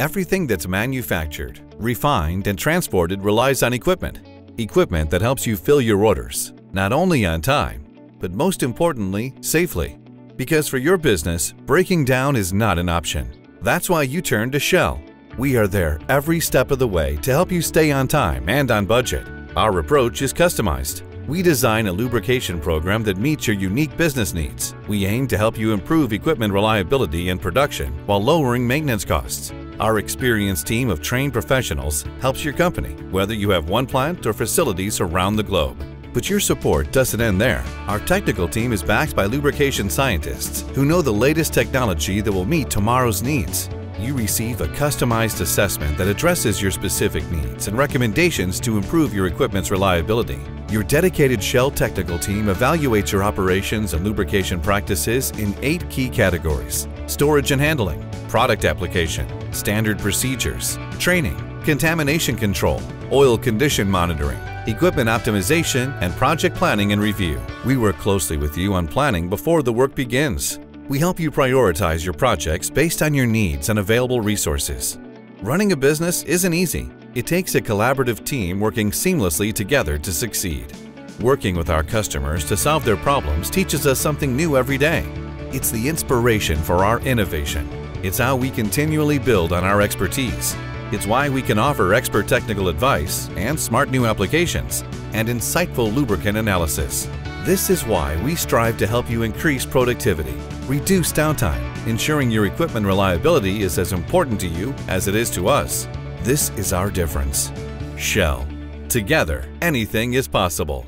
Everything that's manufactured, refined, and transported relies on equipment. Equipment that helps you fill your orders, not only on time, but most importantly, safely. Because for your business, breaking down is not an option. That's why you turn to Shell. We are there every step of the way to help you stay on time and on budget. Our approach is customized. We design a lubrication program that meets your unique business needs. We aim to help you improve equipment reliability and production while lowering maintenance costs. Our experienced team of trained professionals helps your company, whether you have one plant or facilities around the globe. But your support doesn't end there. Our technical team is backed by lubrication scientists who know the latest technology that will meet tomorrow's needs. You receive a customized assessment that addresses your specific needs and recommendations to improve your equipment's reliability. Your dedicated Shell technical team evaluates your operations and lubrication practices in eight key categories storage and handling, product application, standard procedures, training, contamination control, oil condition monitoring, equipment optimization, and project planning and review. We work closely with you on planning before the work begins. We help you prioritize your projects based on your needs and available resources. Running a business isn't easy. It takes a collaborative team working seamlessly together to succeed. Working with our customers to solve their problems teaches us something new every day. It's the inspiration for our innovation. It's how we continually build on our expertise. It's why we can offer expert technical advice and smart new applications and insightful lubricant analysis. This is why we strive to help you increase productivity, reduce downtime, ensuring your equipment reliability is as important to you as it is to us. This is our difference. Shell. Together, anything is possible.